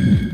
Mm-hmm.